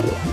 Yeah.